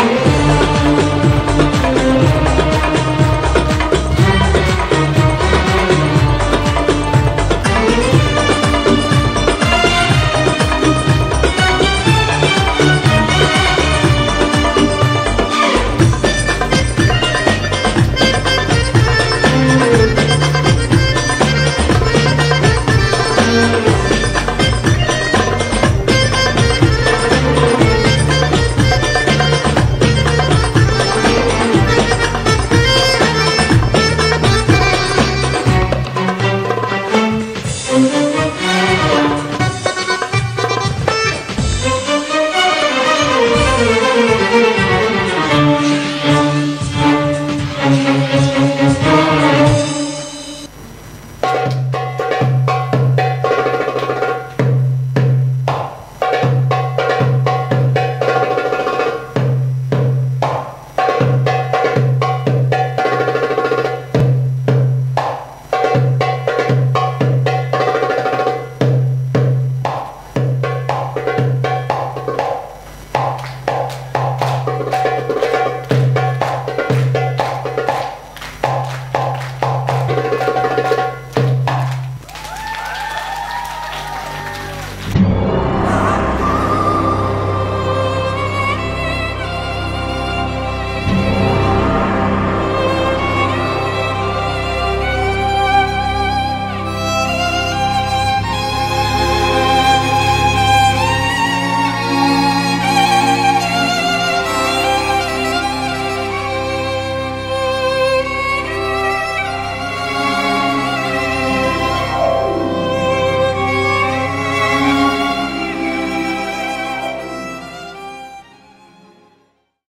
Amen.